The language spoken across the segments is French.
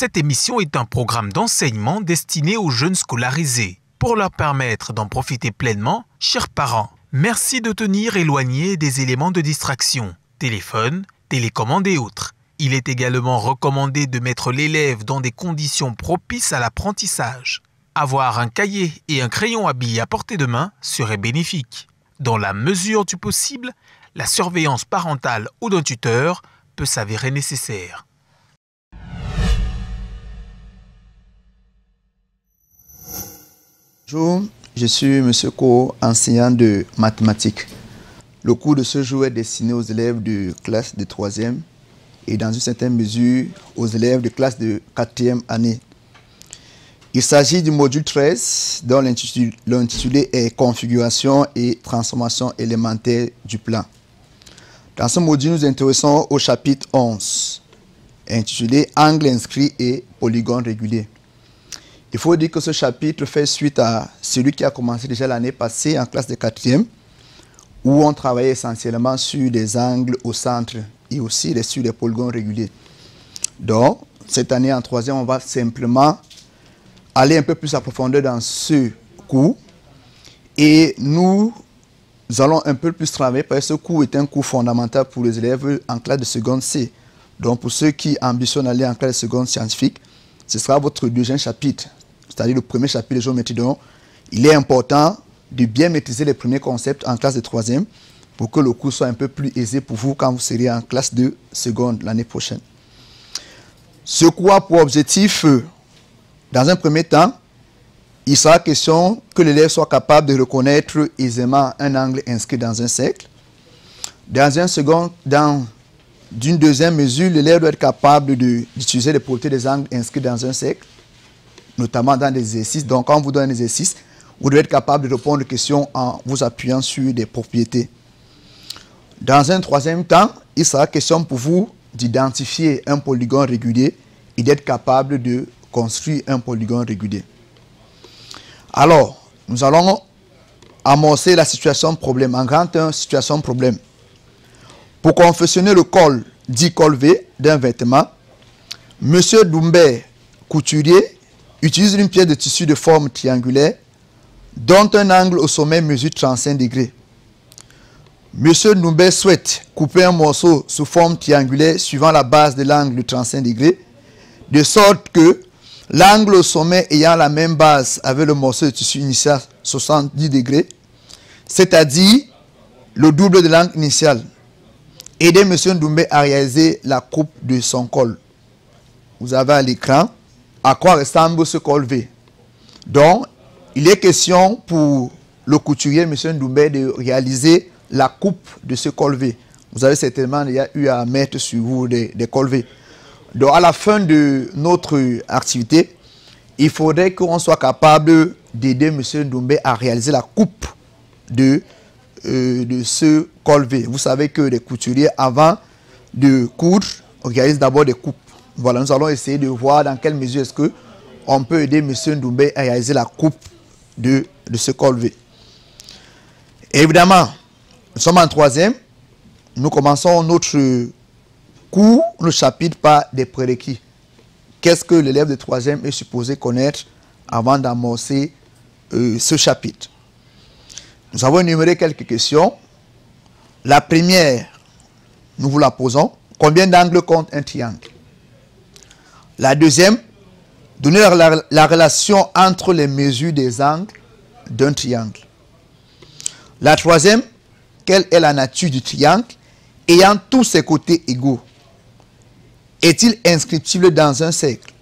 Cette émission est un programme d'enseignement destiné aux jeunes scolarisés. Pour leur permettre d'en profiter pleinement, chers parents, merci de tenir éloigné des éléments de distraction, téléphone, télécommande et autres. Il est également recommandé de mettre l'élève dans des conditions propices à l'apprentissage. Avoir un cahier et un crayon à billes à portée de main serait bénéfique. Dans la mesure du possible, la surveillance parentale ou d'un tuteur peut s'avérer nécessaire. Bonjour, je suis M. Ko, enseignant de mathématiques. Le cours de ce jour est destiné aux élèves de classe de 3e et dans une certaine mesure aux élèves de classe de 4e année. Il s'agit du module 13 dont l'intitulé est Configuration et transformation élémentaire du plan. Dans ce module, nous intéressons au chapitre 11 intitulé Angle inscrit et polygone régulier. Il faut dire que ce chapitre fait suite à celui qui a commencé déjà l'année passée en classe de 4e, où on travaillait essentiellement sur des angles au centre et aussi sur des polygones réguliers. Donc, cette année en troisième, on va simplement aller un peu plus à profondeur dans ce cours. Et nous allons un peu plus travailler parce que ce cours est un cours fondamental pour les élèves en classe de seconde C. Donc, pour ceux qui ambitionnent d'aller en classe de seconde scientifique, ce sera votre deuxième chapitre c'est-à-dire le premier chapitre de géométrie. Donc, il est important de bien maîtriser les premiers concepts en classe de troisième pour que le cours soit un peu plus aisé pour vous quand vous serez en classe de seconde l'année prochaine. Ce cours a pour objectif, euh, dans un premier temps, il sera question que l'élève soit capable de reconnaître aisément un angle inscrit dans un cercle. Dans un second, dans d'une deuxième mesure, l'élève doit être capable d'utiliser les propriétés des angles inscrits dans un cercle notamment dans des exercices. Donc, quand on vous donne un exercice, vous devez être capable de répondre aux questions en vous appuyant sur des propriétés. Dans un troisième temps, il sera question pour vous d'identifier un polygone régulier et d'être capable de construire un polygone régulier. Alors, nous allons amorcer la situation problème. En grand 1, situation problème. Pour confectionner le col dit col d'un vêtement, M. Doumbé, couturier, utilise une pièce de tissu de forme triangulaire dont un angle au sommet mesure 35 degrés. Monsieur Noumbé souhaite couper un morceau sous forme triangulaire suivant la base de l'angle de 35 degrés, de sorte que l'angle au sommet ayant la même base avec le morceau de tissu initial 70 degrés, c'est-à-dire le double de l'angle initial. Aidez M. Doumbé à réaliser la coupe de son col. Vous avez à l'écran à quoi ressemble ce col V. Donc, il est question pour le couturier, M. Ndoumbe, de réaliser la coupe de ce col V. Vous avez certainement eu à mettre sur vous des, des. Donc, à la fin de notre activité, il faudrait qu'on soit capable d'aider M. Ndoumbe à réaliser la coupe de, euh, de ce col V. Vous savez que les couturiers, avant de coudre, réalisent d'abord des coupes. Voilà, nous allons essayer de voir dans quelle mesure est-ce que on peut aider M. Ndoumbe à réaliser la coupe de, de ce col V. Évidemment, nous sommes en troisième. Nous commençons notre cours, le chapitre par des prérequis. Qu'est-ce que l'élève de troisième est supposé connaître avant d'amorcer euh, ce chapitre? Nous avons énuméré quelques questions. La première, nous vous la posons. Combien d'angles compte un triangle? La deuxième, donner la, relation entre les mesures des angles d'un triangle. La troisième, quelle est la nature du triangle ayant tous ses côtés égaux? Est-il inscriptible dans un cercle?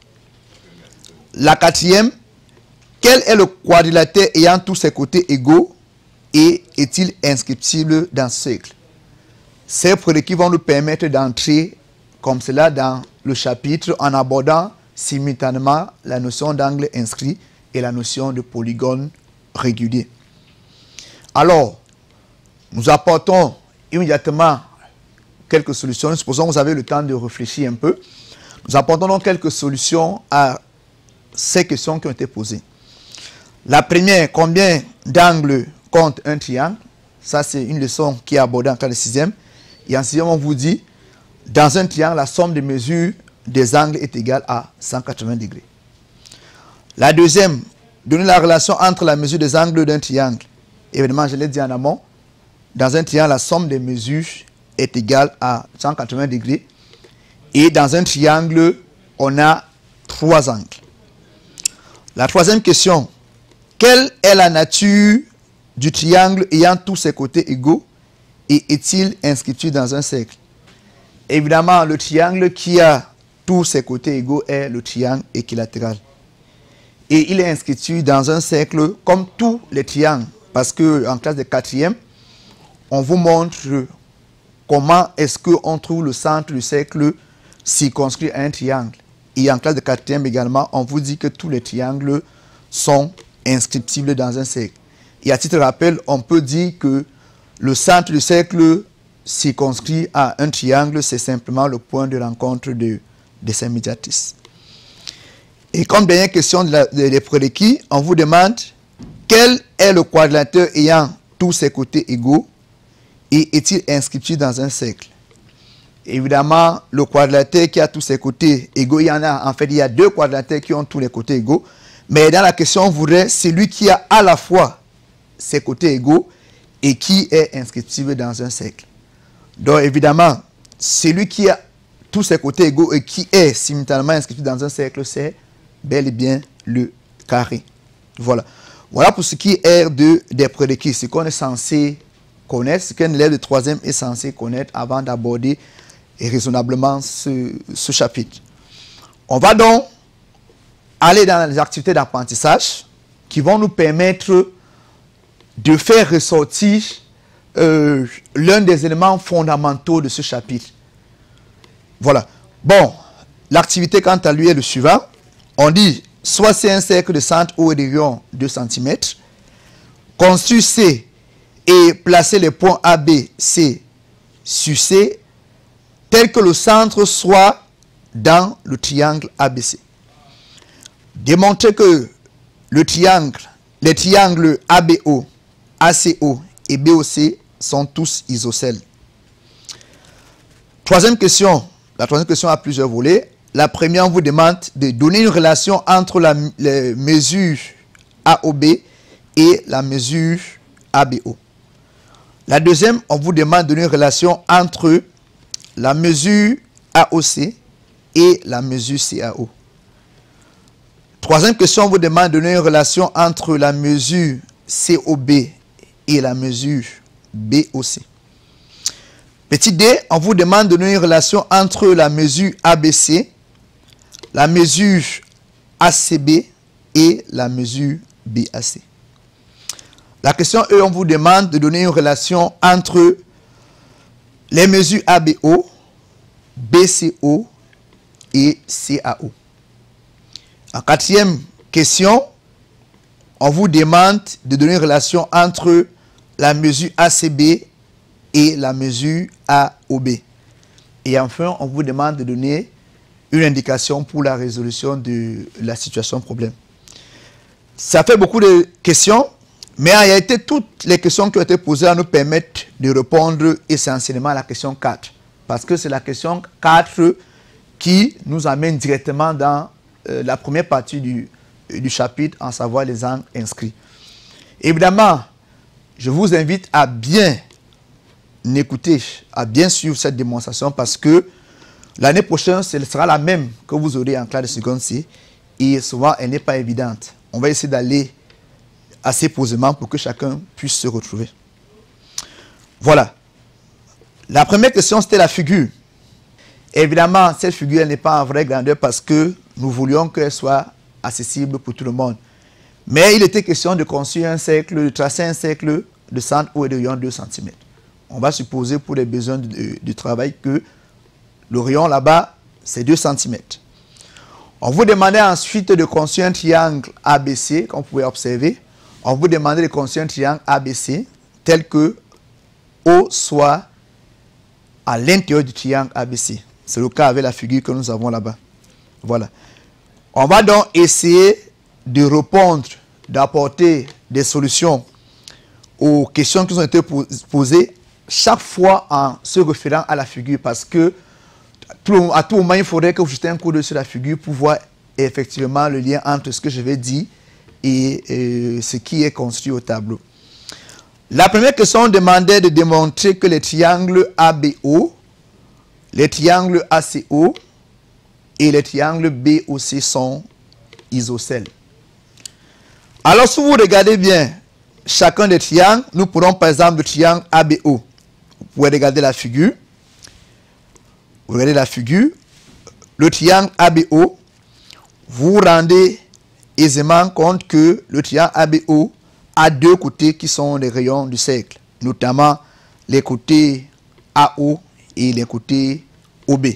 La quatrième, quel est le quadrilatère ayant tous ses côtés égaux et est-il inscriptible dans ce cercle? Ces prérequis vont nous permettre d'entrer comme cela dans le chapitre en abordant simultanément la notion d'angle inscrit et la notion de polygone régulier. Alors, nous apportons immédiatement quelques solutions. Supposons que vous avez le temps de réfléchir un peu. Nous apportons donc quelques solutions à ces questions qui ont été posées. La première, combien d'angles compte un triangle? Ça, c'est une leçon qui est abordée en cas de sixième. Et en sixième, on vous dit dans un triangle, la somme des mesures des angles est égal à 180 degrés. La deuxième, donner la relation entre la mesure des angles d'un triangle. Évidemment, je l'ai dit en amont, dans un triangle, la somme des mesures est égale à 180 degrés. Et dans un triangle, on a trois angles. La troisième question, quelle est la nature du triangle ayant tous ses côtés égaux et est-il inscrit dans un cercle? Évidemment, le triangle qui a tous ses côtés égaux est le triangle équilatéral. Et il est inscrit dans un cercle comme tous les triangles. Parce que en classe de quatrième, on vous montre comment est-ce qu'on trouve le centre du cercle circonscrit à un triangle. Et en classe de quatrième également, on vous dit que tous les triangles sont inscriptibles dans un cercle. Et à titre de rappel, on peut dire que le centre du cercle circonscrit à un triangle, c'est simplement le point de rencontre de, de ces. Et comme dernière question des prérequis, on vous demande quel est le quadrilatère ayant tous ses côtés égaux et est-il inscrit dans un cercle? Évidemment, le quadrilatère qui a tous ses côtés égaux, il y en a, en fait, il y a deux quadrilatères qui ont tous les côtés égaux. Mais dans la question, on voudrait celui qui a à la fois ses côtés égaux et qui est inscriptible dans un cercle. Donc, évidemment, celui qui a tous ses côtés égaux et qui est simultanément inscrit dans un cercle, c'est bel et bien le carré. Voilà. Voilà pour ce qui est de, des prérequis, ce qu'on est censé connaître, ce qu'un élève de troisième est censé connaître avant d'aborder raisonnablement ce chapitre. On va donc aller dans les activités d'apprentissage qui vont nous permettre de faire ressortir euh, l'un des éléments fondamentaux de ce chapitre. Voilà. Bon, l'activité quant à lui est le suivant. On dit, soit c'est un cercle de centre haut et de rayon 2 cm, construit C et placer les points A, C sur C, tel que le centre soit dans le triangle ABC. Démontrer que le triangle, les triangles ABO, ACO et BOC sont tous isocèles. Troisième question. La troisième question a plusieurs volets. La première, on vous demande de donner une relation entre la mesure AOB et la mesure ABO. La deuxième, on vous demande de donner une relation entre la mesure AOC et la mesure CAO. Troisième question, on vous demande de donner une relation entre la mesure COB et la mesure BOC. Petit d, on vous demande de donner une relation entre la mesure ABC, la mesure ACB et la mesure BAC. La question E, on vous demande de donner une relation entre les mesures ABO, BCO et CAO. En quatrième question, on vous demande de donner une relation entre la mesure ACB et la mesure AOB. Et enfin, on vous demande de donner une indication pour la résolution de la situation problème. Ça fait beaucoup de questions, mais en réalité, toutes les questions qui ont été posées nous permettent de répondre essentiellement à la question 4. Parce que c'est la question 4 qui nous amène directement dans euh, la première partie du, du chapitre, en savoir les angles inscrits. Évidemment, je vous invite à bien écouter, à bien suivre cette démonstration parce que l'année prochaine, ce sera la même que vous aurez en classe de seconde C et souvent elle n'est pas évidente. On va essayer d'aller assez posément pour que chacun puisse se retrouver. Voilà. La première question, c'était la figure. Évidemment, cette figure n'est pas en vraie grandeur parce que nous voulions qu'elle soit accessible pour tout le monde. Mais il était question de construire un cercle, de tracer un cercle de centre haut et de rayon 2 cm. On va supposer pour les besoins du, travail que le rayon là-bas, c'est 2 cm. On vous demandait ensuite de construire un triangle ABC, comme vous pouvez observer. On vous demandait de construire un triangle ABC tel que O soit à l'intérieur du triangle ABC. C'est le cas avec la figure que nous avons là-bas. Voilà. On va donc essayer de répondre, d'apporter des solutions aux questions qui ont été posées chaque fois en se référant à la figure parce que à tout moment, il faudrait que vous jetez un coup d'œil sur la figure pour voir effectivement le lien entre ce que je vais dire et, et ce qui est construit au tableau. La première question demandait de démontrer que les triangles ABO, les triangles ACO et les triangles BOC sont isocèles. Alors, si vous regardez bien chacun des triangles, nous prenons par exemple le triangle ABO. Vous pouvez regarder la figure. Vous regardez la figure. Le triangle ABO, vous vous rendez aisément compte que le triangle ABO a deux côtés qui sont les rayons du cercle, notamment les côtés AO et les côtés OB.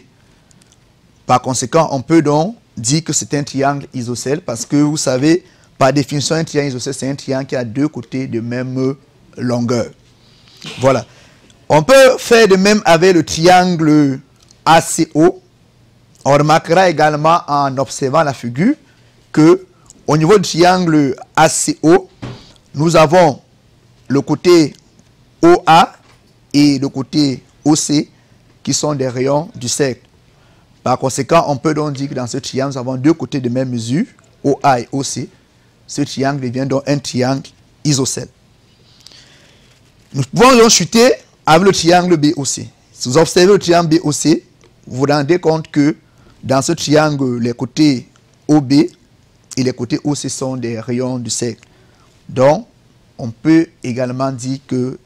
Par conséquent, on peut donc dire que c'est un triangle isocèle parce que vous savez, par définition, un triangle isocèle, c'est un triangle qui a deux côtés de même longueur. Voilà. On peut faire de même avec le triangle ACO. On remarquera également en observant la figure que au niveau du triangle ACO, nous avons le côté OA et le côté OC qui sont des rayons du cercle. Par conséquent, on peut donc dire que dans ce triangle, nous avons deux côtés de même mesure, OA et OC. Ce triangle devient donc un triangle isocèle. Nous pouvons donc chuter avec le triangle BOC. Si vous observez le triangle BOC, vous vous rendez compte que dans ce triangle, les côtés OB et les côtés OC sont des rayons du cercle. Donc, on peut également dire que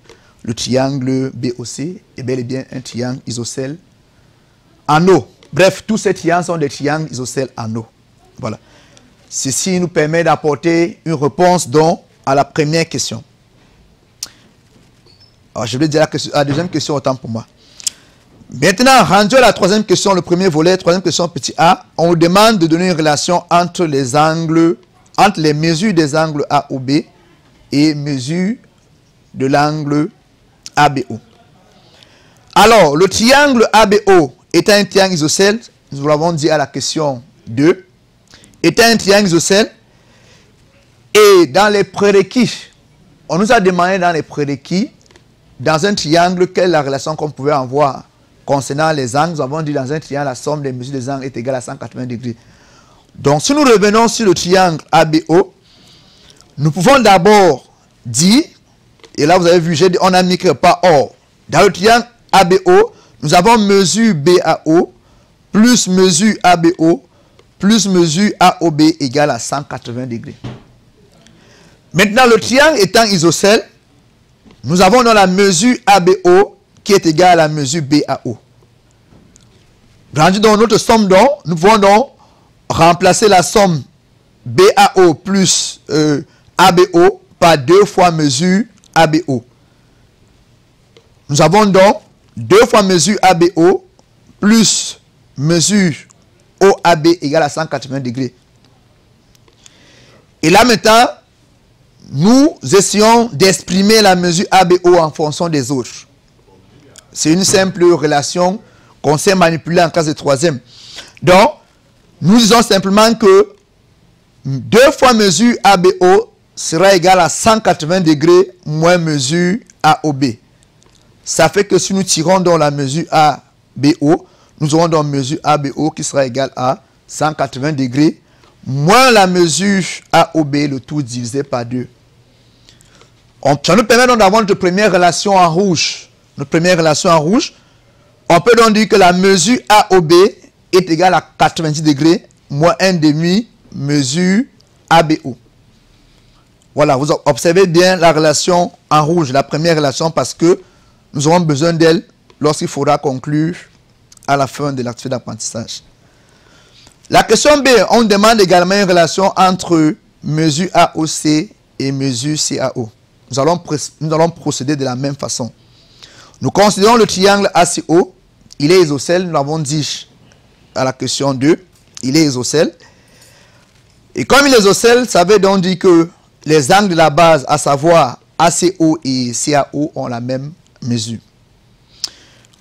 le triangle BOC est bel et bien un triangle isocèle en eau. Bref, tous ces triangles sont des triangles isocèles en eau. Voilà. Ceci nous permet d'apporter une réponse donc à la première question. Alors, je vais dire la, la deuxième question autant pour moi. Maintenant, rendu à la troisième question, le premier volet, troisième question petit a, on vous demande de donner une relation entre les angles, entre les mesures des angles A ou B et mesure de l'angle ABO. Alors, le triangle ABO est un triangle isocèle, nous l'avons dit à la question 2, est un triangle isocèle et dans les prérequis, on nous a demandé dans les prérequis, dans un triangle, quelle est la relation qu'on pouvait avoir concernant les angles. Nous avons dit dans un triangle, la somme des mesures des angles est égale à 180 degrés. Donc, si nous revenons sur le triangle ABO, nous pouvons d'abord dire, et là vous avez vu, on a mis que pas or. Dans le triangle ABO, nous avons mesure BAO plus mesure ABO plus mesure AOB égale à 180 degrés. Maintenant, le triangle étant isocèle, nous avons dans la mesure ABO qui est égale à la mesure BAO. Rendu dans notre somme donc, nous pouvons donc remplacer la somme BAO plus euh, ABO par deux fois mesure ABO. Nous avons donc deux fois mesure ABO plus mesure OAB égale à 180 degrés. Et là maintenant, nous essayons d'exprimer la mesure ABO en fonction des autres. C'est une simple relation qu'on sait manipuler en cas de troisième. Donc, nous disons simplement que deux fois mesure ABO sera égal à 180 degrés moins mesure AOB. Ça fait que si nous tirons dans la mesure ABO, nous aurons donc mesure ABO qui sera égale à 180 degrés moins la mesure AOB, le tout divisé par 2. ça nous permet donc d'avoir notre première relation en rouge. Notre première relation en rouge. On peut donc dire que la mesure AOB est égale à 90 degrés moins 1 demi mesure ABO. Voilà, vous observez bien la relation en rouge, la première relation, parce que nous aurons besoin d'elle lorsqu'il faudra conclure à la fin de l'activité d'apprentissage. La question B, on demande également une relation entre mesure AOC et mesure CAO. Nous allons, nous allons procéder de la même façon. Nous considérons le triangle ACO, il est isocèle, nous l'avons dit à la question 2, il est isocèle. Et comme il est isocèle, ça veut donc dire que les angles de la base, à savoir ACO et CAO, ont la même mesure.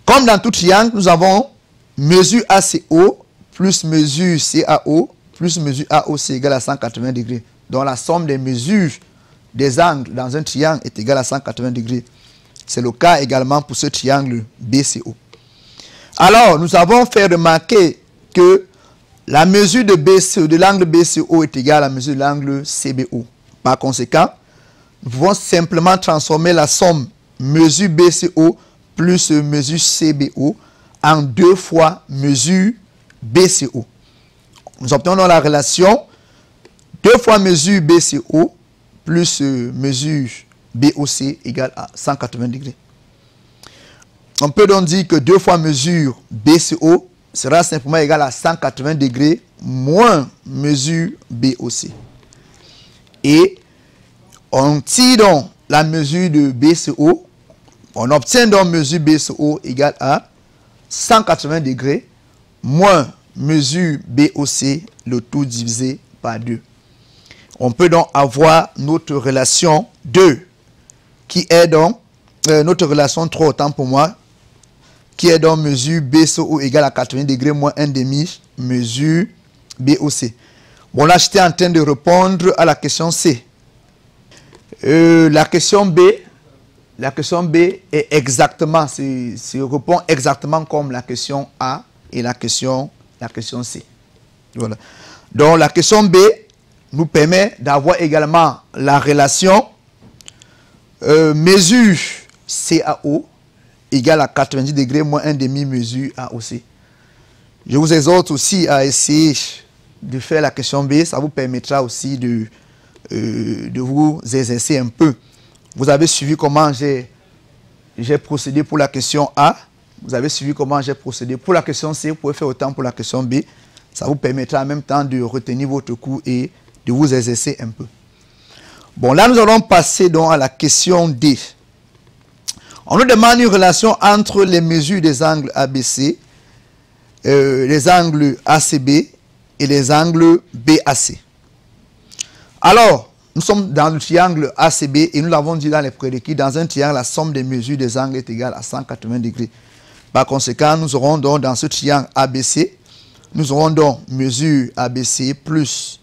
Comme dans tout triangle, nous avons mesure ACO plus mesure CAO plus mesure AOC égale à 180 degrés. Donc la somme des mesures des angles dans un triangle est égale à 180 degrés. C'est le cas également pour ce triangle BCO. Alors, nous avons fait remarquer que la mesure de, de l'angle BCO est égale à la mesure de l'angle CBO. Par conséquent, nous pouvons simplement transformer la somme mesure BCO plus mesure CBO en deux fois mesure BCO. Nous obtenons la relation deux fois mesure BCO plus mesure BOC égale à 180 degrés. On peut donc dire que deux fois mesure BCO sera simplement égal à 180 degrés moins mesure BOC. Et on tire donc la mesure de BCO, on obtient donc mesure BCO égale à 180 degrés moins mesure BOC, le tout divisé par 2. On peut donc avoir notre relation 2, qui est donc, euh, notre relation 3 autant pour moi, qui est donc mesure BCO égale à 80 degrés moins 1 demi mesure BOC. Bon, là, j'étais en train de répondre à la question C. Euh, la question B, la question B est exactement, c'est répond exactement comme la question A et la question, C. Voilà. Donc, la question B nous permet d'avoir également la relation euh, mesure CAO égale à 90 degrés moins 1 demi-mesure AOC. Je vous exhorte aussi à essayer de faire la question B. Ça vous permettra aussi de, euh, de vous exercer un peu. Vous avez suivi comment j'ai procédé pour la question A. Vous avez suivi comment j'ai procédé pour la question C. Vous pouvez faire autant pour la question B. Ça vous permettra en même temps de retenir votre cours et de vous exercer un peu. Bon, là, nous allons passer donc à la question D. On nous demande une relation entre les mesures des angles ABC, euh, les angles ACB et les angles BAC. Alors, nous sommes dans le triangle ACB et nous l'avons dit dans les prérequis, dans un triangle, la somme des mesures des angles est égale à 180 degrés. Par conséquent, nous aurons donc dans ce triangle ABC, nous aurons donc mesure ABC plus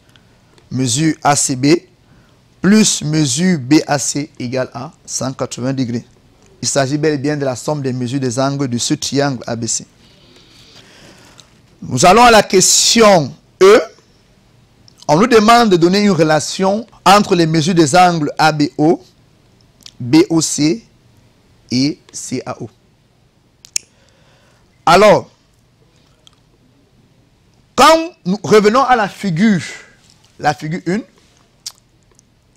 mesure ACB plus mesure BAC égale à 180 degrés. Il s'agit bel et bien de la somme des mesures des angles de ce triangle ABC. Nous allons à la question E. On nous demande de donner une relation entre les mesures des angles ABO, BOC et CAO. Alors, quand nous revenons à la figure, la figure 1,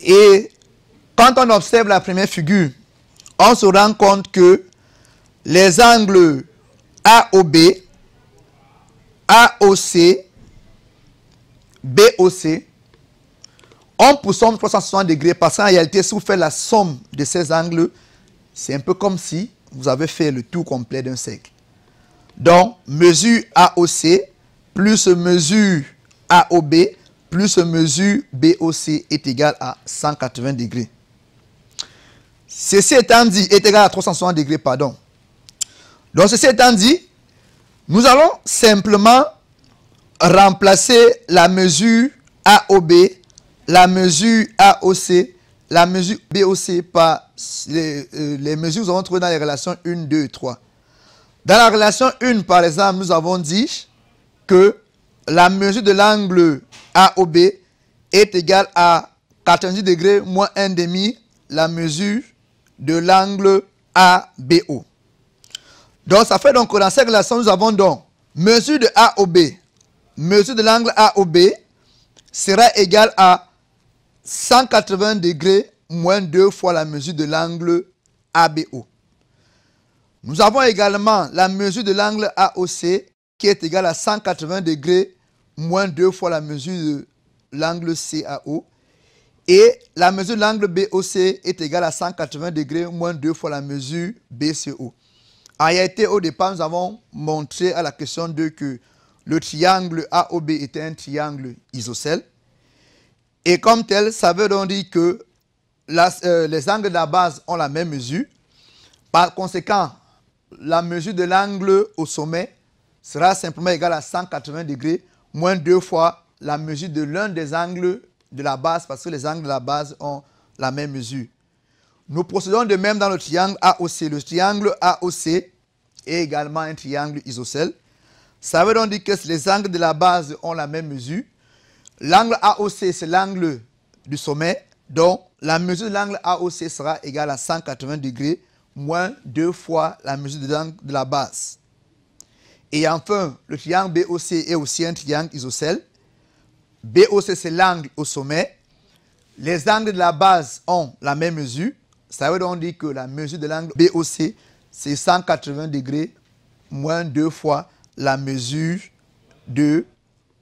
et quand on observe la première figure, on se rend compte que les angles AOB, AOC, BOC ont pour somme 360 degrés parce qu'en réalité, si vous faites la somme de ces angles, c'est un peu comme si vous avez fait le tour complet d'un cercle. Donc, mesure AOC plus mesure AOB plus mesure BOC est égal à 180 degrés. Ceci étant dit, est égal à 360 degrés, pardon. Donc, ceci étant dit, nous allons simplement remplacer la mesure AOB, la mesure AOC, la mesure BOC par les, euh, les mesures que nous avons trouvées dans les relations 1, 2 et 3. Dans la relation 1, par exemple, nous avons dit que la mesure de l'angle AOB est égale à 90 degrés moins 1 demi la mesure de l'angle ABO. Donc, ça fait donc que dans cette relation, nous avons donc mesure de AOB, mesure de l'angle AOB sera égale à 180 degrés moins 2 fois la mesure de l'angle ABO. Nous avons également la mesure de l'angle AOC qui est égale à 180 degrés moins 2 fois la mesure de l'angle CAO. Et la mesure de l'angle BOC est égale à 180 degrés moins 2 fois la mesure BCO. En réalité, au départ, nous avons montré à la question 2 que le triangle AOB était un triangle isocèle. Et comme tel, ça veut donc dire que euh, les angles de la base ont la même mesure. Par conséquent, la mesure de l'angle au sommet sera simplement égale à 180 degrés moins 2 fois la mesure de l'un des angles de la base parce que les angles de la base ont la même mesure. Nous procédons de même dans le triangle AOC. Le triangle AOC et également un triangle isocèle. Ça veut donc dire que les angles de la base ont la même mesure? L'angle AOC, c'est l'angle du sommet. Donc, la mesure de l'angle AOC sera égale à 180 degrés moins deux fois la mesure de l'angle de la base. Et enfin, le triangle BOC est aussi un triangle isocèle. BOC, c'est l'angle au sommet. Les angles de la base ont la même mesure. Ça veut donc dire que la mesure de l'angle BOC, c'est 180 degrés moins deux fois la mesure de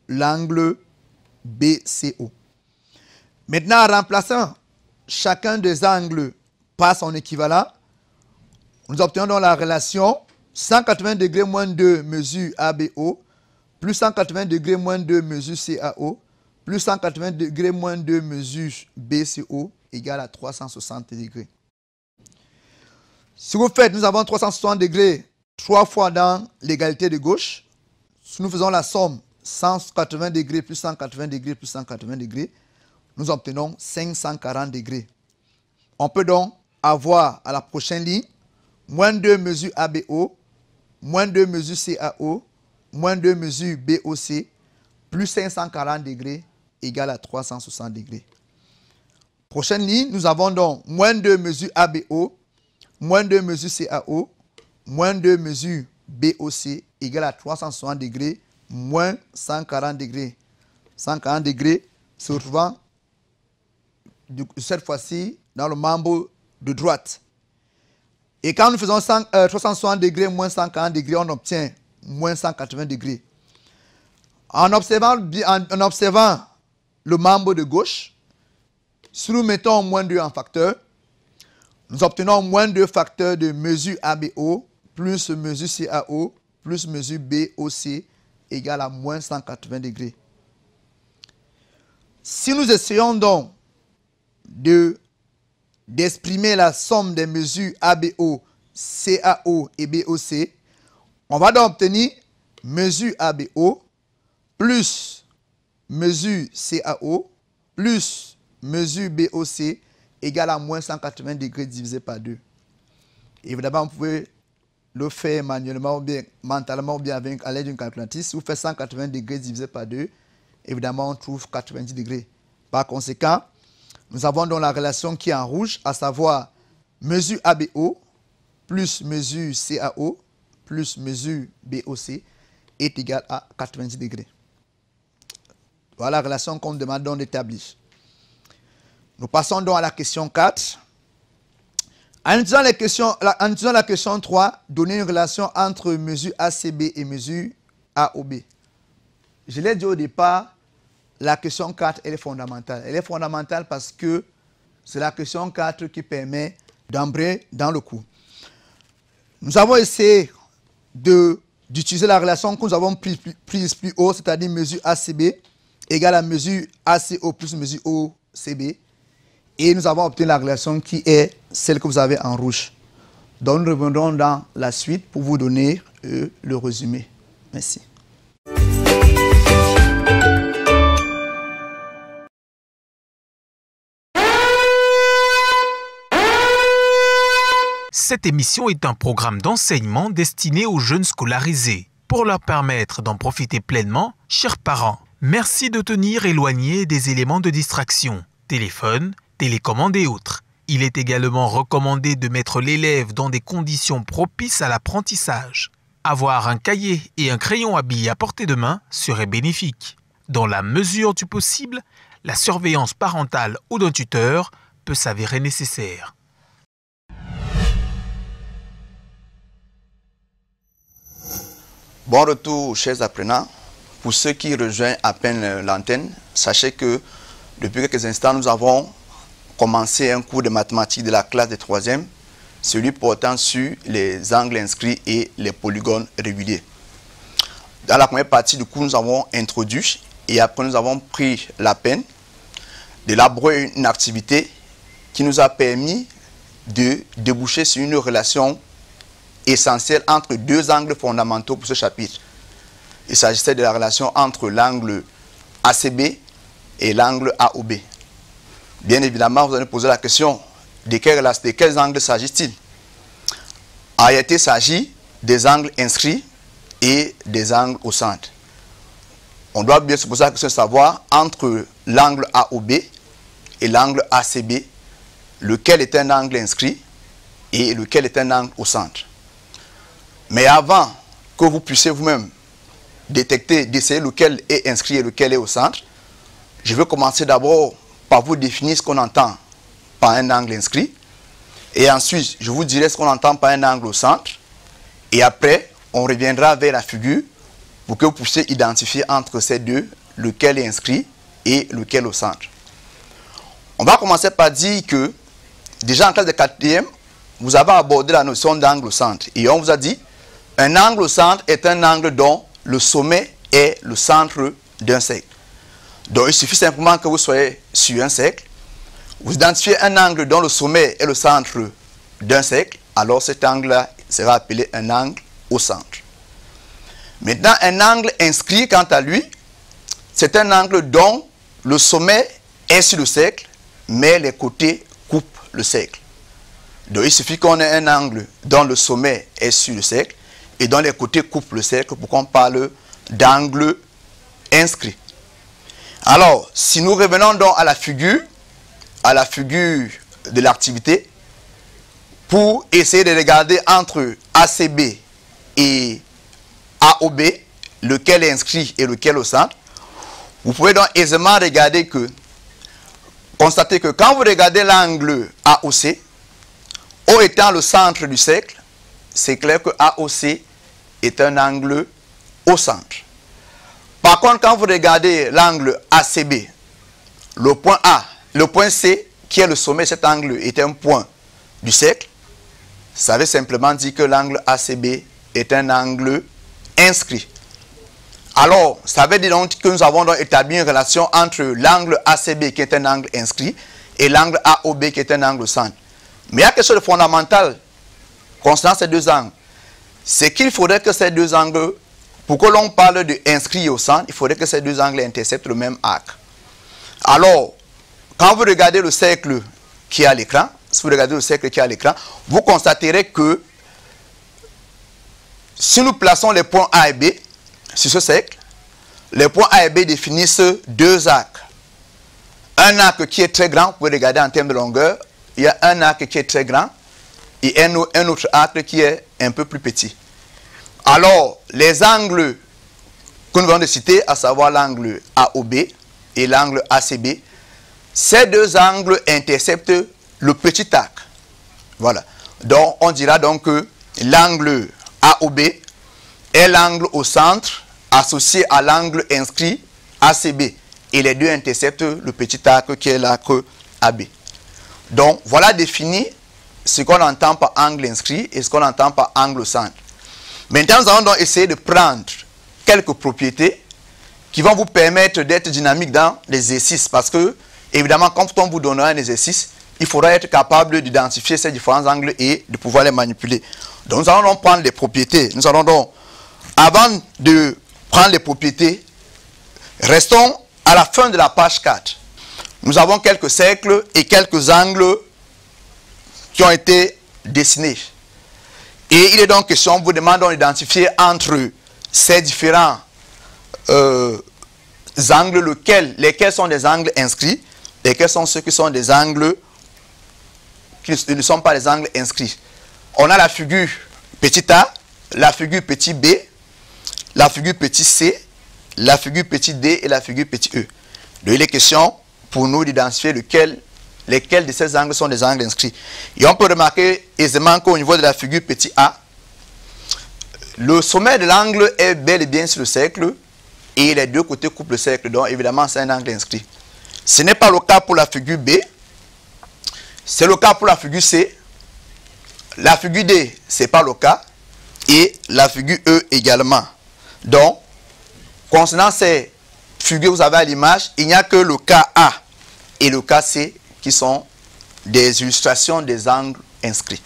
l'angle BCO. Maintenant, en remplaçant chacun des angles par son équivalent, nous obtenons donc la relation 180 degrés moins 2 mesure ABO plus 180 degrés moins 2 mesure CAO plus 180 degrés moins 2 mesure BCO égale à 360 degrés. Si vous faites, nous avons 360 degrés trois fois dans l'égalité de gauche. Si nous faisons la somme 180 degrés plus 180 degrés plus 180 degrés, nous obtenons 540 degrés. On peut donc avoir à la prochaine ligne moins 2 mesures ABO, moins 2 mesures CAO, moins 2 mesures BOC, plus 540 degrés égale à 360 degrés. Prochaine ligne, nous avons donc moins 2 mesures ABO, moins 2 mesures CAO, moins 2 mesures BOC égale à 360 degrés, moins 140 degrés. 140 degrés se retrouvant cette fois-ci dans le membre de droite. Et quand nous faisons 360 euh, degrés moins 140 degrés, on obtient moins 180 degrés. En observant, en, observant le membre de gauche, si nous mettons moins 2 en facteur, nous obtenons moins 2 facteurs de mesure ABO plus mesure CAO plus mesure BOC égale à moins 180 degrés. Si nous essayons donc de d'exprimer la somme des mesures ABO, CAO et BOC, on va donc obtenir mesure ABO plus mesure CAO plus mesure BOC égale à moins 180 degrés divisé par 2. Évidemment, vous pouvez le faire manuellement ou bien mentalement ou bien avec, à l'aide d'une calculatrice. Si vous faites 180 degrés divisé par 2, évidemment, on trouve 90 degrés. Par conséquent, nous avons donc la relation qui est en rouge, à savoir mesure ABO plus mesure CAO plus mesure BOC est égal à 90 degrés. Voilà la relation qu'on demande d'établir. Nous passons donc à la question 4. En utilisant, la question, en utilisant la question 3, donner une relation entre mesure ACB et mesure AOB. Je l'ai dit au départ, la question 4, elle est fondamentale. Elle est fondamentale parce que c'est la question 4 qui permet d'embrer dans le coup. Nous avons essayé d'utiliser la relation que nous avons prise, plus haut, c'est-à-dire mesure ACB égale à mesure ACO plus mesure OCB. Et nous avons obtenu la relation qui est celle que vous avez en rouge. Donc nous reviendrons dans la suite pour vous donner euh, le résumé. Merci. Cette émission est un programme d'enseignement destiné aux jeunes scolarisés. Pour leur permettre d'en profiter pleinement, chers parents, merci de tenir éloigné des éléments de distraction, téléphone, télécommande et autres. Il est également recommandé de mettre l'élève dans des conditions propices à l'apprentissage. Avoir un cahier et un crayon habillé à portée de main serait bénéfique. Dans la mesure du possible, la surveillance parentale ou d'un tuteur peut s'avérer nécessaire. Bon retour, chers apprenants. Pour ceux qui rejoignent à peine l'antenne, sachez que depuis quelques instants, nous avons commencé un cours de mathématiques de la classe de troisième, celui portant sur les angles inscrits et les polygones réguliers. Dans la première partie du cours, nous avons introduit et après nous avons pris la peine d'élaborer une activité qui nous a permis de déboucher sur une relation essentiel entre deux angles fondamentaux pour ce chapitre. Il s'agissait de la relation entre l'angle ACB et l'angle AOB. Bien évidemment, vous allez poser la question de, quel, de quels angles s'agit-il? En réalité, il s'agit des angles inscrits et des angles au centre. On doit bien se poser la question de savoir entre l'angle AOB et l'angle ACB, lequel est un angle inscrit et lequel est un angle au centre. Mais avant que vous puissiez vous-même détecter, d'essayer lequel est inscrit et lequel est au centre, je vais commencer d'abord vous définir ce qu'on entend par un angle inscrit. Et ensuite, je vous dirai ce qu'on entend par un angle au centre. Et après, on reviendra vers la figure pour que vous puissiez identifier entre ces deux lequel est inscrit et lequel au centre. On va commencer par dire que, déjà en classe de quatrième, vous avez abordé la notion d'angle au centre. Et on vous a dit, un angle au centre est un angle dont le sommet est le centre d'un cercle. Donc il suffit simplement que vous soyez sur un cercle, vous identifiez un angle dont le sommet est le centre d'un cercle, alors cet angle-là sera appelé un angle au centre. Maintenant, un angle inscrit, quant à lui, c'est un angle dont le sommet est sur le cercle, mais les côtés coupent le cercle. Donc il suffit qu'on ait un angle dont le sommet est sur le cercle et dont les côtés coupent le cercle pour qu'on parle d'angle inscrit. Alors, si nous revenons donc à la figure, à la figure de l'activité, pour essayer de regarder entre ACB et AOB, lequel est inscrit et lequel au centre, vous pouvez donc aisément regarder que, constater que quand vous regardez l'angle AOC, O étant le centre du cercle, c'est clair que AOC est un angle au centre. Par contre, quand vous regardez l'angle ACB, le point A, le point C, qui est le sommet de cet angle, est un point du cercle, ça veut simplement dire que l'angle ACB est un angle inscrit. Alors, ça veut dire donc que nous avons donc établi une relation entre l'angle ACB qui est un angle inscrit et l'angle AOB qui est un angle centre. Mais il y a quelque chose de fondamental concernant ces deux angles. C'est qu'il faudrait que ces deux angles, pour que l'on parle de inscrit au centre, il faudrait que ces deux angles interceptent le même arc. Alors, quand vous regardez le cercle qui est à l'écran, si vous regardez le cercle qui l'écran, vous constaterez que si nous plaçons les points A et B sur ce cercle, les points A et B définissent deux arcs. Un arc qui est très grand, vous pouvez regarder en termes de longueur, il y a un arc qui est très grand et un, autre arc qui est un peu plus petit. Alors, les angles que nous venons de citer, à savoir l'angle AOB et l'angle ACB, ces deux angles interceptent le petit arc. Voilà. Donc, on dira donc que l'angle AOB est l'angle au centre associé à l'angle inscrit ACB. Et les deux interceptent le petit arc qui est l'arc AB. Donc, voilà défini ce qu'on entend par angle inscrit et ce qu'on entend par angle au centre. Maintenant, nous allons donc essayer de prendre quelques propriétés qui vont vous permettre d'être dynamique dans l'exercice. Parce que, évidemment, quand on vous donnera un exercice, il faudra être capable d'identifier ces différents angles et de pouvoir les manipuler. Donc, nous allons donc prendre les propriétés. Nous allons donc, avant de prendre les propriétés, restons à la fin de la page 4 nous avons quelques cercles et quelques angles qui ont été dessinés. Et il est donc question, vous demandons d'identifier entre ces différents euh, angles lequel, lesquels sont des angles inscrits, lesquels sont ceux qui sont des angles qui ne sont pas des angles inscrits. On a la figure petit a, la figure petit b, la figure petit c, la figure petit d et la figure petit e. Donc il est question pour nous d'identifier lequel, lesquels de ces angles sont des angles inscrits. Et on peut remarquer aisément qu'au niveau de la figure petit a, le sommet de l'angle est bel et bien sur le cercle et les deux côtés coupent le cercle. Donc évidemment, c'est un angle inscrit. Ce n'est pas le cas pour la figure B. C'est le cas pour la figure C. La figure D, ce n'est pas le cas. Et la figure E également. Donc, concernant ces figures que vous avez à l'image, il n'y a que le cas A et le cas C qui sont des illustrations des angles inscrits.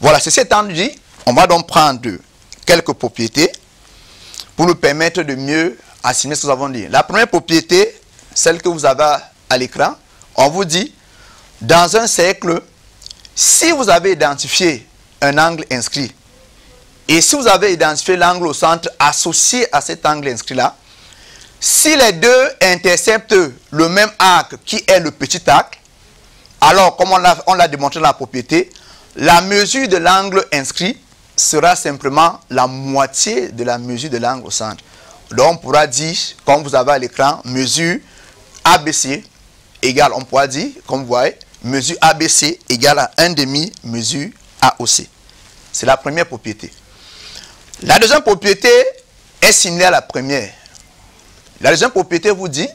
Voilà, c'est étant dit, on va donc prendre quelques propriétés pour nous permettre de mieux assimiler ce que nous avons dit. La première propriété, celle que vous avez à l'écran, on vous dit, dans un cercle, si vous avez identifié un angle inscrit Et si vous avez identifié l'angle au centre associé à cet angle inscrit-là, si les deux interceptent le même arc qui est le petit arc, alors comme on l'a démontré dans la propriété, la mesure de l'angle inscrit sera simplement la moitié de la mesure de l'angle au centre. Donc on pourra dire, comme vous avez à l'écran, mesure ABC égale, on pourra dire, comme vous voyez, mesure ABC égale à 1 demi mesure AOC. C'est la première propriété. La deuxième propriété est similaire à la première. La deuxième propriété vous dit,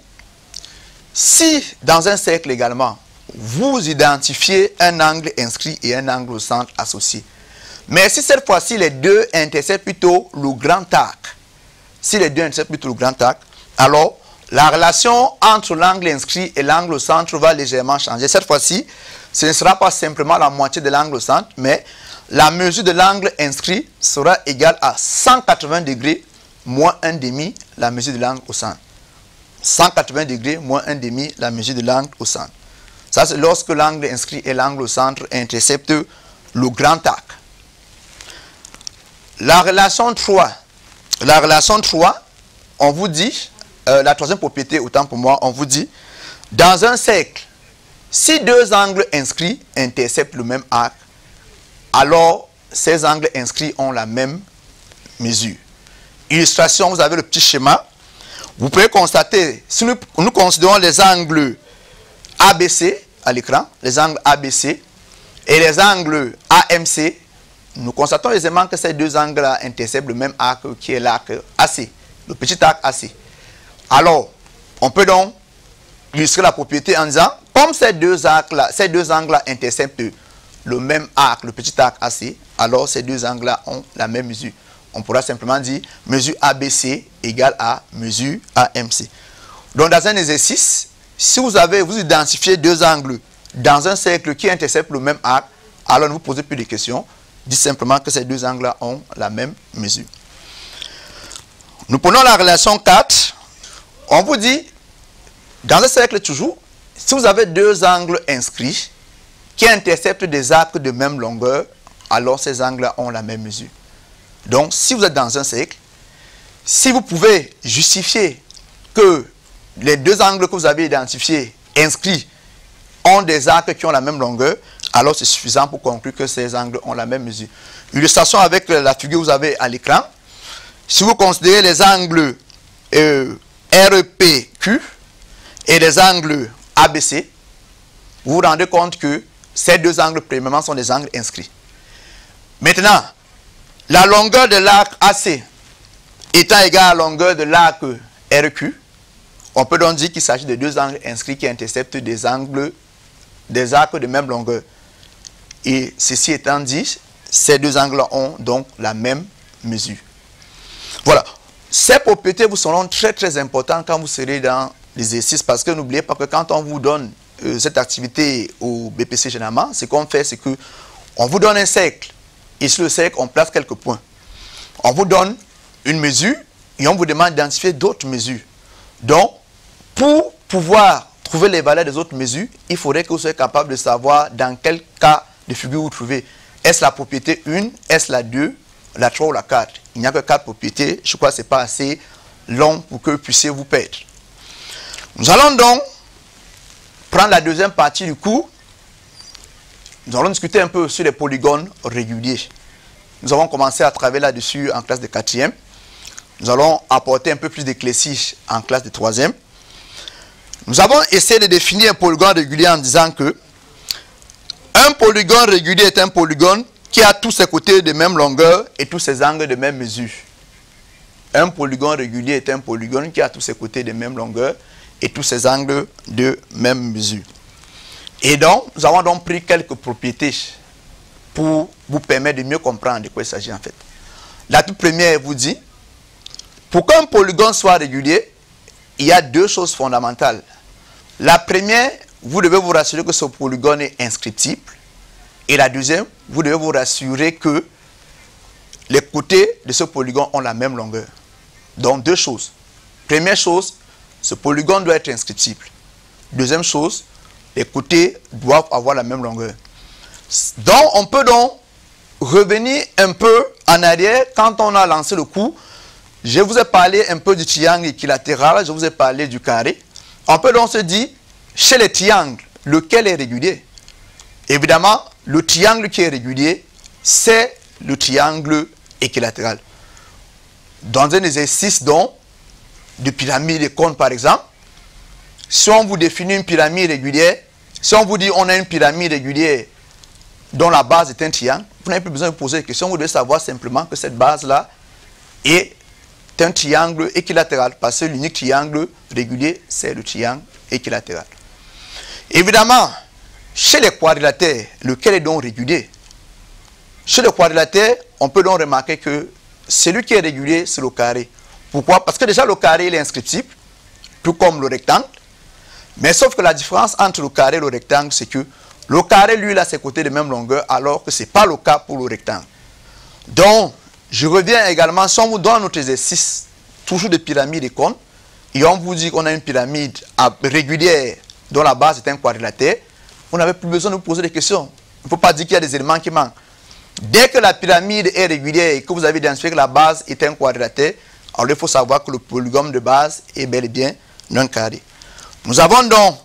si dans un cercle également, vous identifiez un angle inscrit et un angle au centre associé, mais si cette fois-ci les deux interceptent plutôt le grand arc, si les deux interceptent plutôt le grand arc, alors la relation entre l'angle inscrit et l'angle au centre va légèrement changer. Cette fois-ci, ce ne sera pas simplement la moitié de l'angle au centre, mais la mesure de l'angle inscrit sera égale à 180 degrés moins 1 demi la mesure de l'angle au centre. 180 degrés moins 1 demi la mesure de l'angle au centre. Ça, c'est lorsque l'angle inscrit et l'angle au centre interceptent le grand arc. La relation 3. La relation 3, on vous dit, euh, la troisième propriété, autant pour moi, on vous dit, dans un cercle, si deux angles inscrits interceptent le même arc, alors ces angles inscrits ont la même mesure. Illustration, vous avez le petit schéma. Vous pouvez constater, si nous, considérons les angles ABC à l'écran, les angles ABC et les angles AMC, nous constatons aisément que ces deux angles-là interceptent le même arc qui est l'arc AC, le petit arc AC. Alors, on peut donc illustrer la propriété en disant, comme ces deux arcs-là, ces deux angles-là interceptent le même arc, le petit arc AC, alors ces deux angles-là ont la même mesure. On pourra simplement dire mesure ABC égale à mesure AMC. Donc dans un exercice, si vous avez, vous identifiez deux angles dans un cercle qui interceptent le même arc, alors ne vous posez plus de questions. Dites simplement que ces deux angles ont la même mesure. Nous prenons la relation 4. On vous dit, dans un cercle toujours, si vous avez deux angles inscrits qui interceptent des arcs de même longueur, alors ces angles ont la même mesure. Donc, si vous êtes dans un cercle, si vous pouvez justifier que les deux angles que vous avez identifiés, inscrits, ont des arcs qui ont la même longueur, alors c'est suffisant pour conclure que ces angles ont la même mesure. Illustration avec la figure que vous avez à l'écran. Si vous considérez les angles euh, RPQ et les angles ABC, vous vous rendez compte que ces deux angles, premièrement, sont des angles inscrits. Maintenant, la longueur de l'arc AC étant égale à la longueur de l'arc RQ, on peut donc dire qu'il s'agit de deux angles inscrits qui interceptent des angles, des arcs de même longueur. Et ceci étant dit, ces deux angles ont donc la même mesure. Voilà. Ces propriétés vous seront très très importantes quand vous serez dans l'exercice parce que n'oubliez pas que quand on vous donne euh, cette activité au BPC généralement, ce qu'on fait, c'est que on vous donne un cercle sur le cercle, on place quelques points. On vous donne une mesure et on vous demande d'identifier d'autres mesures. Donc, pour pouvoir trouver les valeurs des autres mesures, il faudrait que vous soyez capable de savoir dans quel cas de figure vous trouvez. Est-ce la propriété 1, est-ce la 2, la 3 ou la 4 Il n'y a que 4 propriétés. Je crois que ce n'est pas assez long pour que vous puissiez vous perdre. Nous allons donc prendre la deuxième partie du cours. Nous allons discuter un peu sur les polygones réguliers. Nous avons commencé à travailler là-dessus en classe de quatrième. Nous allons apporter un peu plus d'éclaircie en classe de troisième. Nous avons essayé de définir un polygone régulier en disant que un polygone régulier est un polygone qui a tous ses côtés de même longueur et tous ses angles de même mesure. Un polygone régulier est un polygone qui a tous ses côtés de même longueur et tous ses angles de même mesure. Et donc, nous avons donc pris quelques propriétés pour vous permettre de mieux comprendre de quoi il s'agit en fait. La toute première vous dit, pour qu'un polygone soit régulier, il y a deux choses fondamentales. La première, vous devez vous rassurer que ce polygone est inscriptible. Et la deuxième, vous devez vous rassurer que les côtés de ce polygone ont la même longueur. Donc deux choses. Première chose, ce polygone doit être inscriptible. Deuxième chose, les côtés doivent avoir la même longueur. Donc on peut donc revenir un peu en arrière, quand on a lancé le coup, je vous ai parlé un peu du triangle équilatéral, je vous ai parlé du carré. On peut donc se dire, chez les triangles, lequel est régulier? Évidemment, le triangle qui est régulier, c'est le triangle équilatéral. Dans un exercice donc, de pyramide et cône par exemple, si on vous définit une pyramide régulière, si on vous dit on a une pyramide régulière dont la base est un triangle, vous n'avez plus besoin de poser de questions, vous devez savoir simplement que cette base-là est un triangle équilatéral, parce que l'unique triangle régulier, c'est le triangle équilatéral. Évidemment, chez les quadrilatères, lequel est donc régulier? Chez les quadrilatères, on peut donc remarquer que celui qui est régulier, c'est le carré. Pourquoi? Parce que déjà le carré il est inscriptible, tout comme le rectangle. Mais sauf que la différence entre le carré et le rectangle, c'est que le carré, lui, a ses côtés de même longueur, alors que ce n'est pas le cas pour le rectangle. Donc, je reviens également, si on vous donne notre exercice, toujours de pyramide et cône, et on vous dit qu'on a une pyramide régulière dont la base est un quadrilatère, vous n'avez plus besoin de vous poser des questions. Il ne faut pas dire qu'il y a des éléments qui manquent. Dès que la pyramide est régulière et que vous avez identifié que la base est un quadrilatère, alors il faut savoir que le polygone de base est bel et bien un carré. Nous avons donc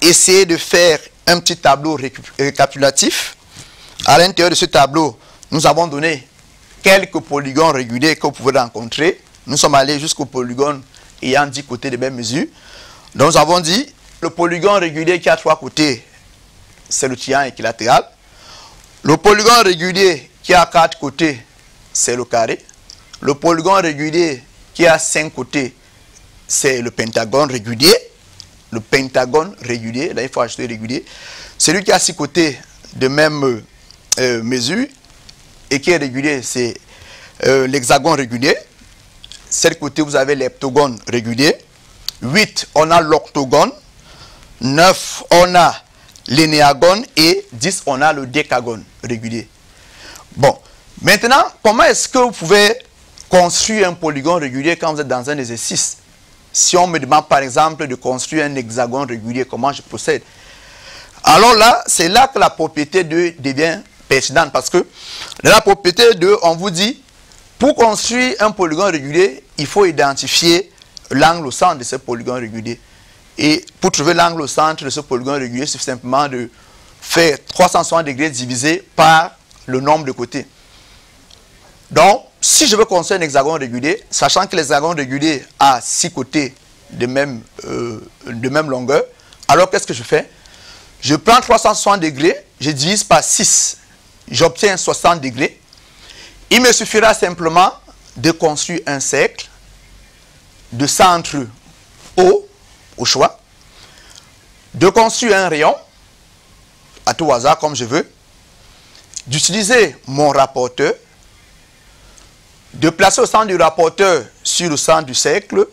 essayé de faire un petit tableau récapitulatif. À l'intérieur de ce tableau, nous avons donné quelques polygones réguliers que vous pouvez rencontrer. Nous sommes allés jusqu'au polygone ayant 10 côtés de même mesure. Nous avons dit, le polygone régulier qui a trois côtés, c'est le triangle équilatéral. Le polygone régulier qui a quatre côtés, c'est le carré. Le polygone régulier qui a cinq côtés, c'est le pentagone régulier. Le pentagone régulier, là il faut ajouter régulier. Celui qui a six côtés de même euh, mesure, et qui est régulier, c'est euh, l'hexagone régulier. 7 côté, vous avez l'heptogone régulier. 8, on a l'octogone. 9, on a l'énéagone. Et 10, on a le décagone régulier. Bon, maintenant, comment est-ce que vous pouvez construire un polygone régulier quand vous êtes dans un exercice? Si on me demande par exemple de construire un hexagone régulier, comment je procède? Alors là, c'est là que la propriété de devient pertinente parce que la propriété de, on vous dit, pour construire un polygone régulier, il faut identifier l'angle au centre de ce polygone régulier. Et pour trouver l'angle au centre de ce polygone régulier, c'est simplement de faire 360 degrés divisé par le nombre de côtés. Donc, si je veux construire un hexagone régulier, sachant que l'hexagone régulier a 6 côtés de même, euh, de même longueur, alors qu'est-ce que je fais? Je prends 360 degrés, je divise par 6 j'obtiens 60 degrés. Il me suffira simplement de construire un cercle de centre haut, au choix, de construire un rayon, à tout hasard comme je veux, d'utiliser mon rapporteur, de placer au centre du rapporteur sur le centre du cercle,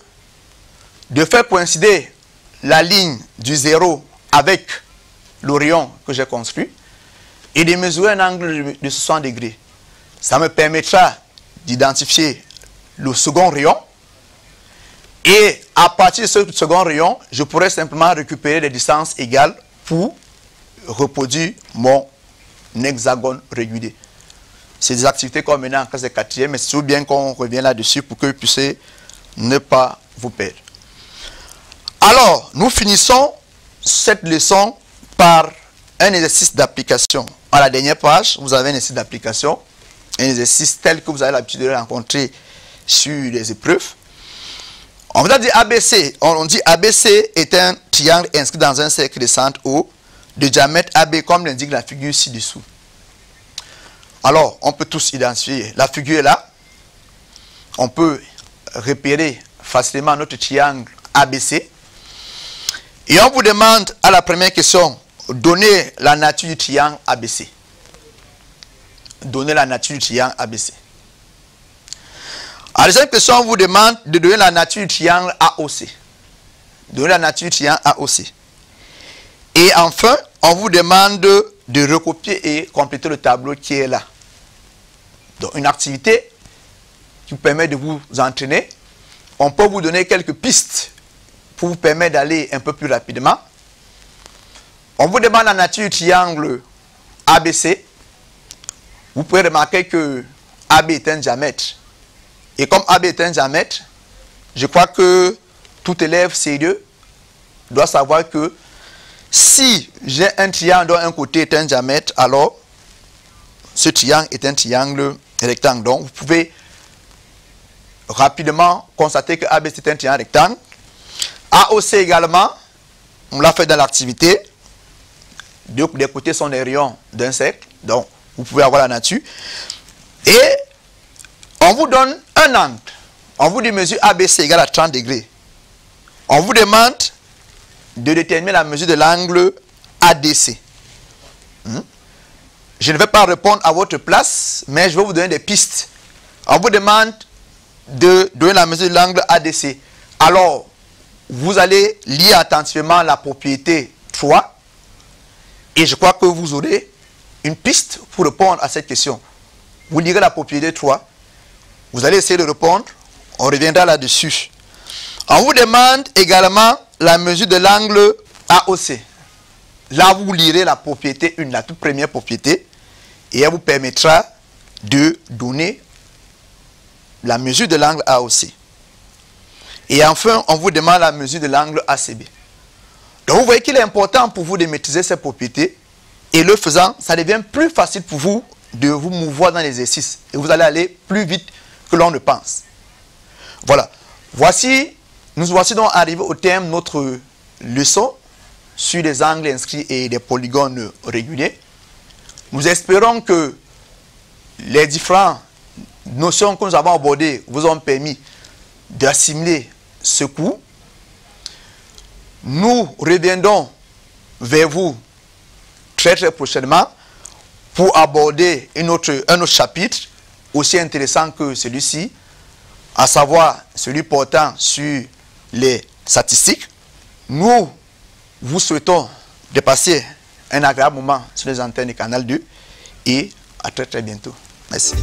de faire coïncider la ligne du zéro avec le rayon que j'ai construit, et de mesurer un angle de 60 degrés. Ça me permettra d'identifier le second rayon. Et à partir de ce second rayon, je pourrais simplement récupérer des distances égales pour reproduire mon hexagone régulier. C'est des activités qu'on menait en classe de quatrième, mais c'est bien qu'on revient là-dessus pour que vous puissiez ne pas vous perdre. Alors, nous finissons cette leçon par un exercice d'application. À la dernière page, vous avez un exercice d'application, un exercice tel que vous avez l'habitude de rencontrer sur les épreuves. On vous a dit ABC. On dit ABC est un triangle inscrit dans un cercle de centre O de diamètre AB comme l'indique la figure ci-dessous. Alors, on peut tous identifier. La figure est là. On peut repérer facilement notre triangle ABC. Et on vous demande à la première question, donner la nature du triangle ABC. Donner la nature du triangle ABC. À la deuxième question, on vous demande de donner la nature du triangle AOC. Donner la nature du triangle AOC. Et enfin, on vous demande de recopier et compléter le tableau qui est là. Donc, une activité qui vous permet de vous entraîner. On peut vous donner quelques pistes pour vous permettre d'aller un peu plus rapidement. On vous demande la nature du triangle ABC. vous pouvez remarquer que AB est un diamètre. Et comme AB est un diamètre, je crois que tout élève sérieux doit savoir que si j'ai un triangle dont un côté est un diamètre, alors ce triangle est un triangle rectangle. Donc vous pouvez rapidement constater que AB c'est un triangle rectangle. AOC également, on l'a fait dans l'activité. Deux des côtés sont des rayons d'un cercle. Donc vous pouvez avoir la nature. Et on vous donne un angle. On vous dit mesure ABC égale à 30 degrés. On vous demande de déterminer la mesure de l'angle ADC. Hmm? Je ne vais pas répondre à votre place, mais je vais vous donner des pistes. On vous demande de donner la mesure de l'angle ADC. Alors, vous allez lire attentivement la propriété 3 et je crois que vous aurez une piste pour répondre à cette question. Vous lirez la propriété 3, vous allez essayer de répondre, on reviendra là-dessus. On vous demande également la mesure de l'angle AOC. Là, vous lirez la propriété 1, la toute première propriété, et elle vous permettra de donner la mesure de l'angle AOC. Et enfin, on vous demande la mesure de l'angle ACB. Donc, vous voyez qu'il est important pour vous de maîtriser ces propriétés. Et le faisant, ça devient plus facile pour vous de vous mouvoir dans l'exercice. Et vous allez aller plus vite que l'on ne pense. Voilà. Voici, nous voici donc arrivés au terme de notre leçon sur les angles inscrits et les polygones réguliers. Nous espérons que les différentes notions que nous avons abordées vous ont permis d'assimiler ce cours. Nous reviendrons vers vous très très prochainement pour aborder un autre chapitre aussi intéressant que celui-ci, à savoir celui portant sur les statistiques. Nous vous souhaitons de passer un agréable moment sur les antennes du Canal 2 et à très très bientôt. Merci.